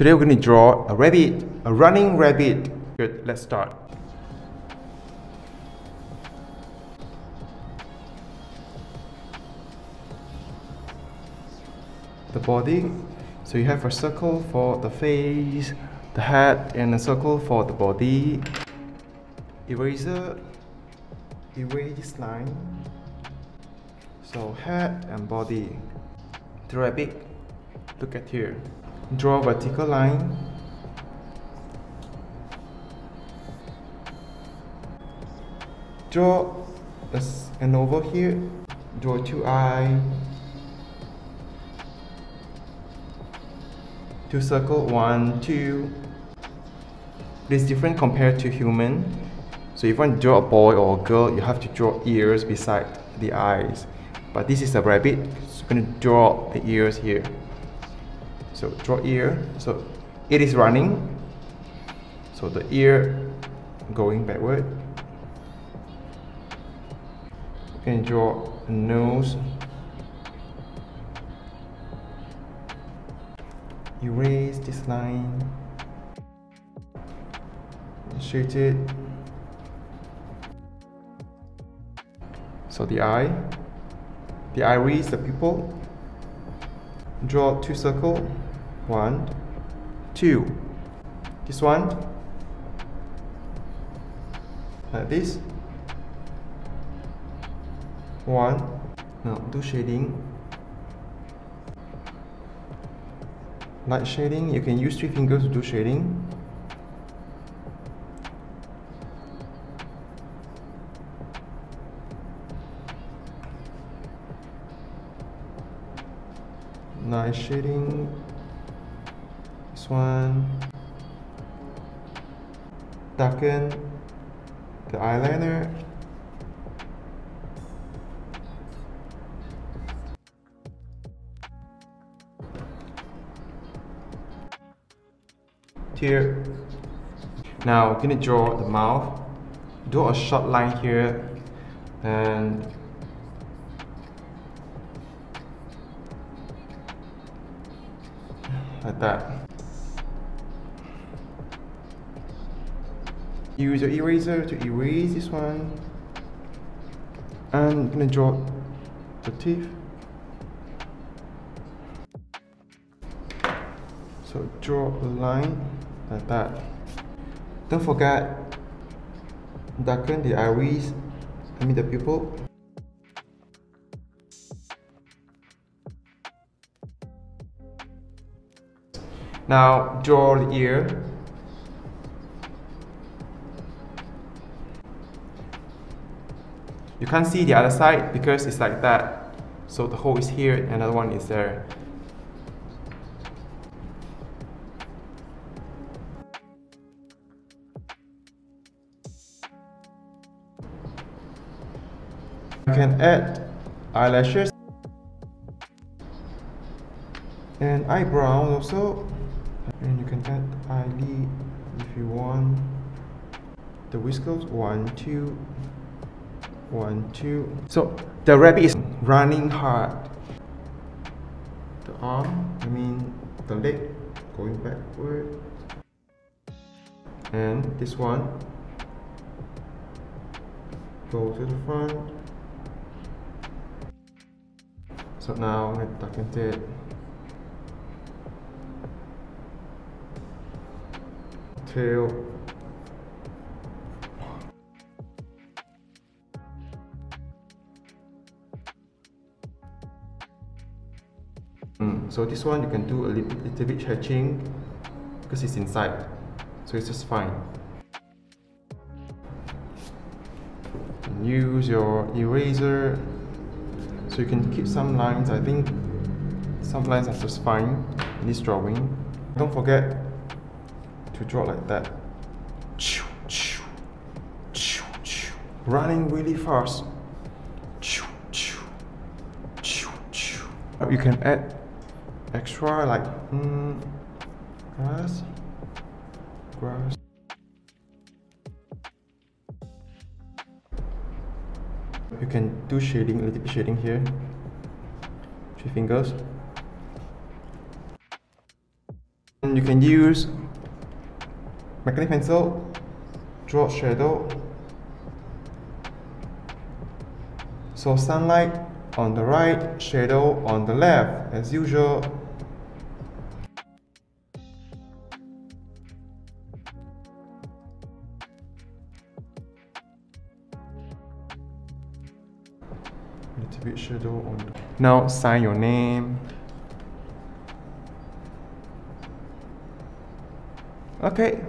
Today we're going to draw a rabbit, a running rabbit. Good, let's start. The body, so you have a circle for the face, the head, and a circle for the body. Eraser, erase this line. So head and body. The rabbit, look at here. Draw vertical line. Draw this and over here. Draw two eye. Two circle, one, two. This different compared to human. So if you want to draw a boy or a girl, you have to draw ears beside the eyes. But this is a rabbit, so you're going to draw the ears here. So draw ear. So it is running. So the ear going backward. You can draw nose. Erase this line. Shade it. So the eye. The iris, the pupil. Draw two circle one, two. This one, like this. One. Now do shading. Light shading, you can use three fingers to do shading. Nice shading one. In the eyeliner. Here. Now we're gonna draw the mouth. Do a short line here and like that use your eraser to erase this one. And I'm gonna draw the teeth. So draw a line like that. Don't forget darken the iris I mean the pupil. Now draw the ear You can't see the other side because it's like that. So the hole is here, and another one is there. You can add eyelashes and eyebrows also and you can add eyelid if you want the whiskers one two one, two. So the rabbit is running hard. The arm, I mean the leg going backward. And this one go to the front. So now I'm tuck it. Tail so this one you can do a little, bit hatching because it's inside. So it's just fine. use your eraser so you can keep some lines. I think some lines are just fine in this drawing. Don't forget to draw like that. Running really fast. You can add extra like mm, grass grass you can do shading a little bit shading here three fingers And you can use magnetic pencil, draw shadow. So sunlight on the right, shadow on the left, as usual. Little bit shadow on. Now sign your name. Okay,